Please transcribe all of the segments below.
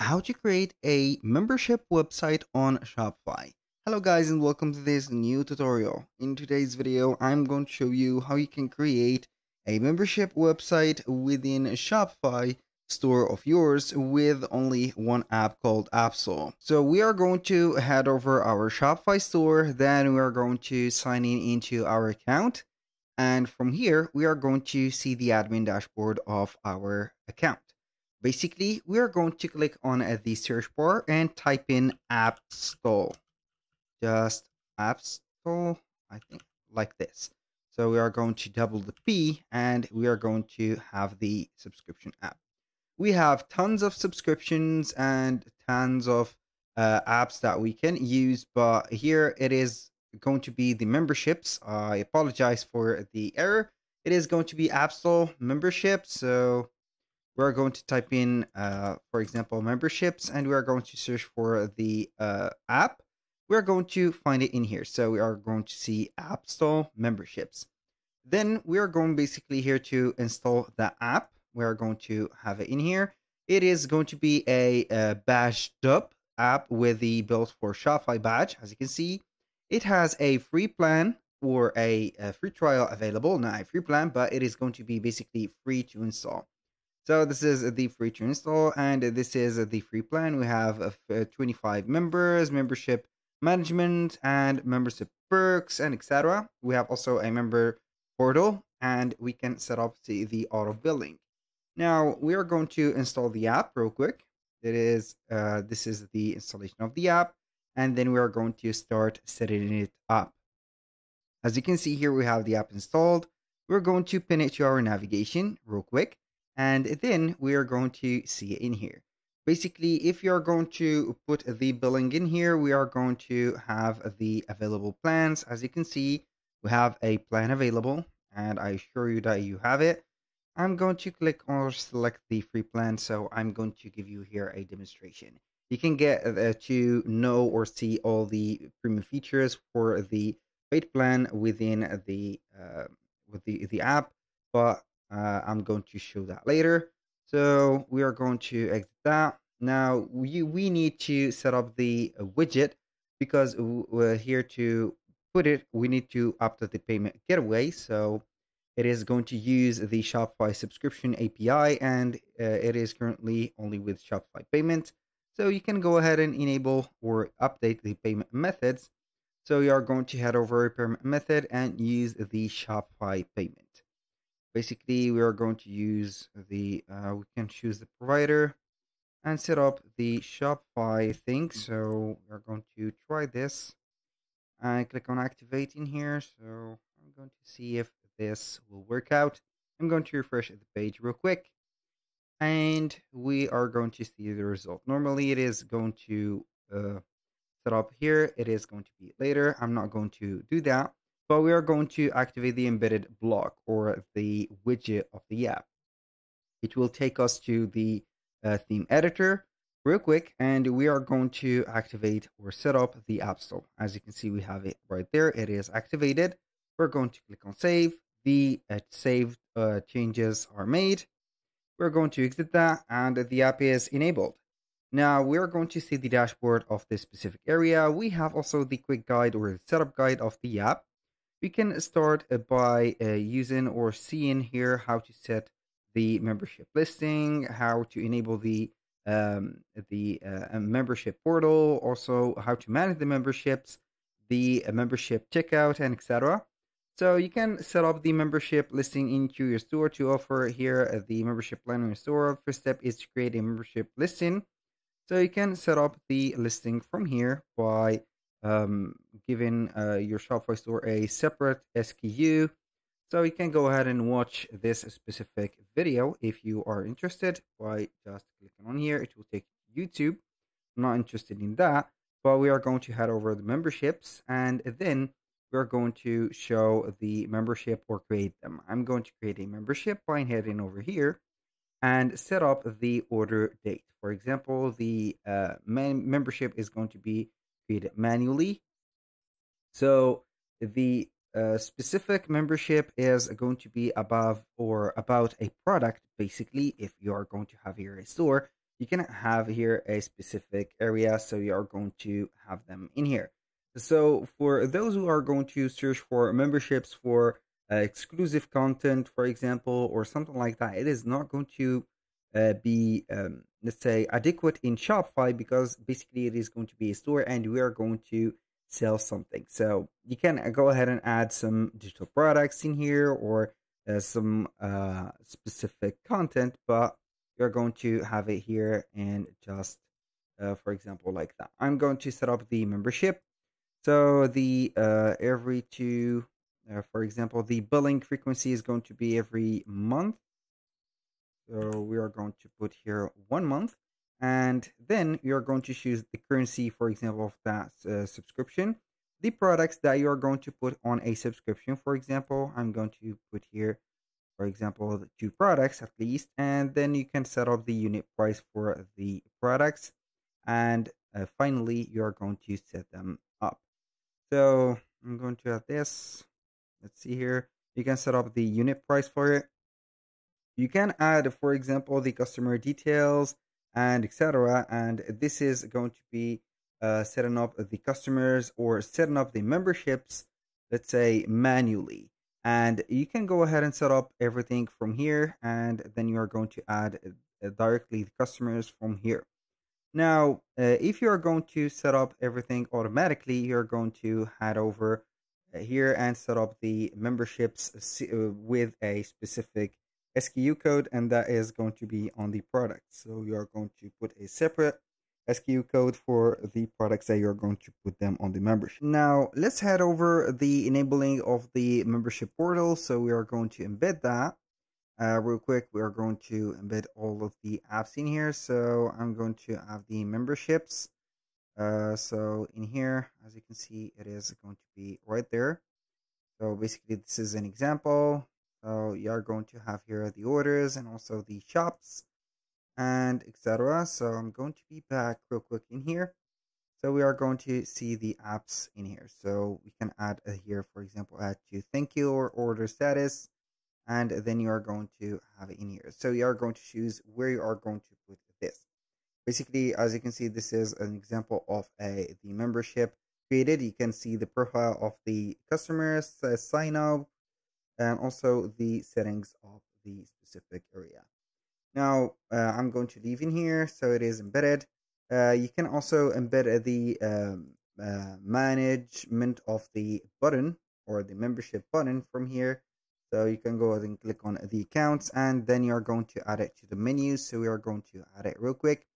how to create a membership website on Shopify. Hello guys and welcome to this new tutorial. In today's video, I'm going to show you how you can create a membership website within a Shopify store of yours with only one app called Appstle. So we are going to head over our Shopify store, then we are going to sign in into our account. And from here, we are going to see the admin dashboard of our account. Basically, we are going to click on uh, the search bar and type in app store. Just Appstle, I think, like this. So we are going to double the P and we are going to have the subscription app. We have tons of subscriptions and tons of uh, apps that we can use, but here it is going to be the memberships. I apologize for the error. It is going to be Appstle membership. So we're going to type in, uh, for example, memberships, and we are going to search for the uh, app. We're going to find it in here. So we are going to see Appstle memberships. Then we are going basically here to install the app. We are going to have it in here. It is going to be a, a badged up app with the built for Shopify badge. As you can see, it has a free plan or a, a free trial available. Not a free plan, but it is going to be basically free to install. So this is the free to install and this is the free plan. We have uh, 25 members, membership management and membership perks and etc. We have also a member portal and we can set up the, the auto billing. Now we are going to install the app real quick. It is uh, this is the installation of the app and then we are going to start setting it up. As you can see here, we have the app installed. We're going to pin it to our navigation real quick and then we are going to see it in here. Basically, if you're going to put the billing in here, we are going to have the available plans. As you can see, we have a plan available and I assure you that you have it. I'm going to click or select the free plan. So I'm going to give you here a demonstration. You can get uh, to know or see all the premium features for the paid plan within the uh, with the the app, but uh, I'm going to show that later. So we are going to exit that. Now we, we need to set up the widget because we're here to put it, we need to opt the payment gateway. So it is going to use the Shopify subscription API and uh, it is currently only with Shopify payment. So you can go ahead and enable or update the payment methods. So you are going to head over payment method and use the Shopify payment basically we are going to use the uh, we can choose the provider and set up the Shopify thing. So we're going to try this and click on activating here. So I'm going to see if this will work out. I'm going to refresh the page real quick and we are going to see the result. Normally it is going to uh, set up here. It is going to be later. I'm not going to do that but we are going to activate the embedded block or the widget of the app. It will take us to the uh, theme editor real quick and we are going to activate or set up the Appstle. As you can see, we have it right there. It is activated. We're going to click on save. The uh, saved uh, changes are made. We're going to exit that and the app is enabled. Now we're going to see the dashboard of this specific area. We have also the quick guide or the setup guide of the app we can start uh, by uh, using or seeing here how to set the membership listing, how to enable the um, the uh, membership portal, also how to manage the memberships, the uh, membership checkout, and etc. So you can set up the membership listing into your store to offer here uh, the membership plan in your store. First step is to create a membership listing. So you can set up the listing from here by um, giving uh, your Shopify store a separate SKU. So you can go ahead and watch this specific video if you are interested by just clicking on here. It will take you to YouTube. I'm not interested in that, but we are going to head over the memberships and then we're going to show the membership or create them. I'm going to create a membership by heading over here and set up the order date. For example, the uh, membership is going to be it manually. So the uh, specific membership is going to be above or about a product. Basically, if you are going to have here a store, you can have here a specific area. So you are going to have them in here. So for those who are going to search for memberships for uh, exclusive content, for example, or something like that, it is not going to uh, be, um, let's say, adequate in Shopify because basically it is going to be a store and we are going to sell something. So you can uh, go ahead and add some digital products in here or uh, some uh, specific content, but you're going to have it here and just, uh, for example, like that. I'm going to set up the membership. So the uh, every two, uh, for example, the billing frequency is going to be every month. So we are going to put here one month. And then you're going to choose the currency, for example, of that uh, subscription. The products that you are going to put on a subscription, for example, I'm going to put here, for example, the two products at least. And then you can set up the unit price for the products. And uh, finally, you're going to set them up. So I'm going to add this. Let's see here. You can set up the unit price for it. You can add, for example, the customer details and etc. And this is going to be uh, setting up the customers or setting up the memberships, let's say manually. And you can go ahead and set up everything from here, and then you are going to add uh, directly the customers from here. Now, uh, if you are going to set up everything automatically, you're going to head over uh, here and set up the memberships uh, with a specific SKU code and that is going to be on the product. So you are going to put a separate SKU code for the products that you're going to put them on the membership. Now let's head over the enabling of the membership portal. So we are going to embed that. Uh, real quick, we are going to embed all of the apps in here. So I'm going to have the memberships. Uh, so in here, as you can see, it is going to be right there. So basically, this is an example. So you are going to have here the orders and also the shops and etc. So I'm going to be back real quick in here. So we are going to see the apps in here. So we can add a here, for example, add to thank you or order status. And then you are going to have it in here. So you are going to choose where you are going to put this. Basically, as you can see, this is an example of a the membership created. You can see the profile of the customers, uh, sign up, and also the settings of the specific area. Now, uh, I'm going to leave in here, so it is embedded. Uh, you can also embed the um, uh, management of the button or the membership button from here. So you can go ahead and click on the accounts and then you're going to add it to the menu. So we are going to add it real quick.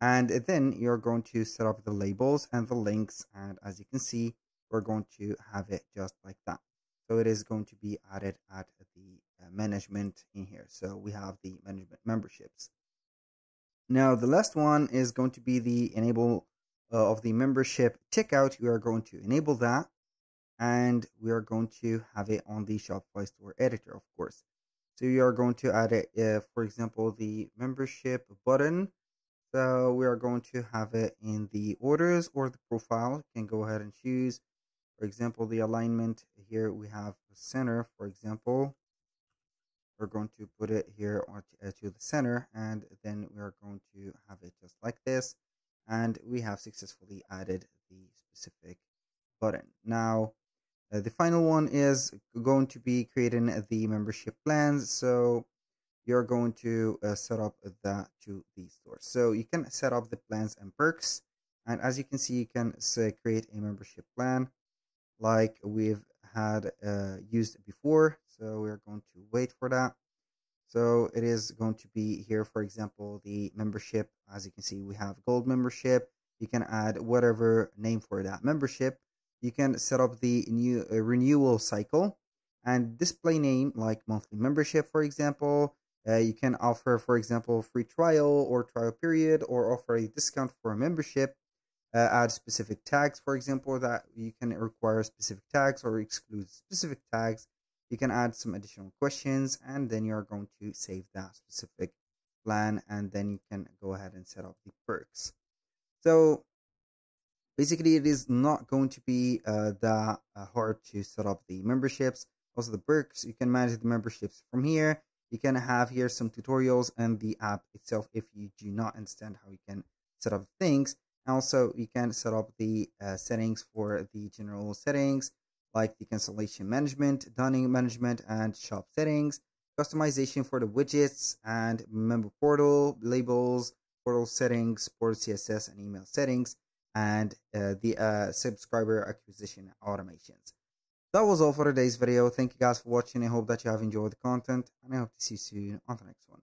And then you're going to set up the labels and the links. And as you can see, we're going to have it just like that. So it is going to be added at the uh, management in here. So we have the management memberships. Now the last one is going to be the enable uh, of the membership checkout. We are going to enable that and we are going to have it on the Shopify store editor, of course. So you are going to add it, uh, for example, the membership button. So we are going to have it in the orders or the profile. You can go ahead and choose for example, the alignment here we have the center, for example. We're going to put it here uh, to the center and then we are going to have it just like this. And we have successfully added the specific button. Now, uh, the final one is going to be creating the membership plans. So you're going to uh, set up that to the store. So you can set up the plans and perks. And as you can see, you can say create a membership plan like we've had uh, used before. So we're going to wait for that. So it is going to be here, for example, the membership. As you can see, we have gold membership. You can add whatever name for that membership. You can set up the new uh, renewal cycle and display name like monthly membership, for example. Uh, you can offer, for example, free trial or trial period or offer a discount for a membership uh, add specific tags, for example, that you can require specific tags or exclude specific tags. You can add some additional questions and then you're going to save that specific plan and then you can go ahead and set up the perks. So basically it is not going to be uh, that uh, hard to set up the memberships. Also the perks, you can manage the memberships from here. you can have here some tutorials and the app itself if you do not understand how you can set up things also you can set up the uh, settings for the general settings like the cancellation management dunning management and shop settings customization for the widgets and member portal labels portal settings portal css and email settings and uh, the uh, subscriber acquisition automations that was all for today's video. Thank you guys for watching. I hope that you have enjoyed the content and I hope to see you soon on the next one.